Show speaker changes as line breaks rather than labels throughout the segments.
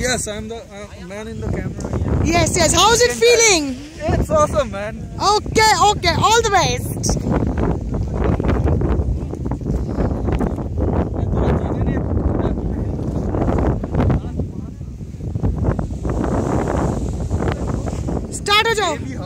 Yes, I'm the uh, man in the camera.
Yes, yes. How's it feeling?
It's awesome, man.
Okay, okay. All the best.
Start, jo.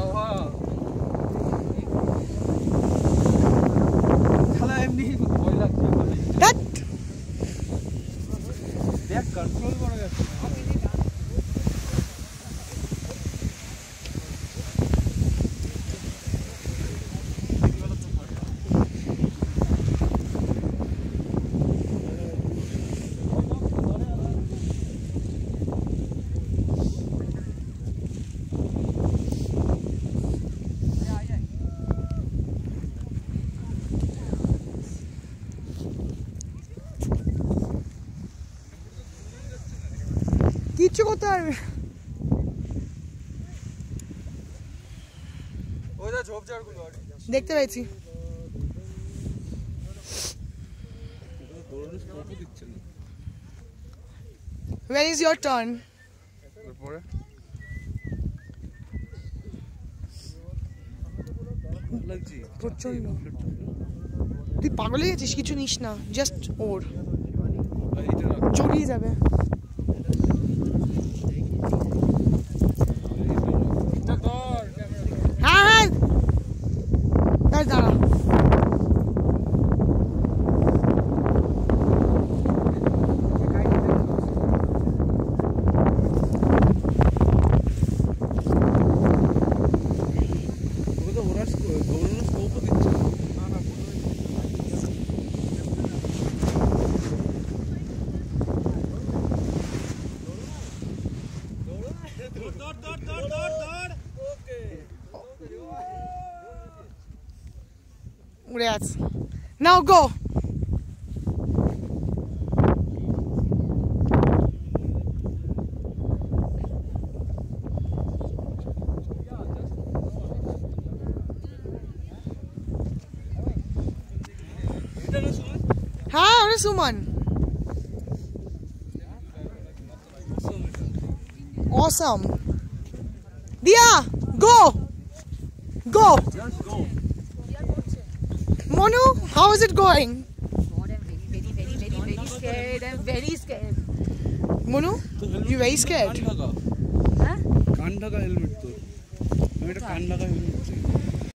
কিচ্ছু করতে পারবে দেখতে পেয়েছি। Where is your turn? তুই পাগলে গেছিস? কিছু নিস না। জাস্ট ওর। জড়িয়ে যাবে। উড়ে আছে নাও গো হ্যাঁ ওরে Suman Awesome. Dia, go. Go. Monu, how is it going?
God, I'm very, very, very, very, very scared. I'm very scared.
Monu, you very scared?
কান ঢাকা
Huh?
কান ঢাকা হেলমেট তোর আমি একটা কান ঢাকা হেলমেট চাই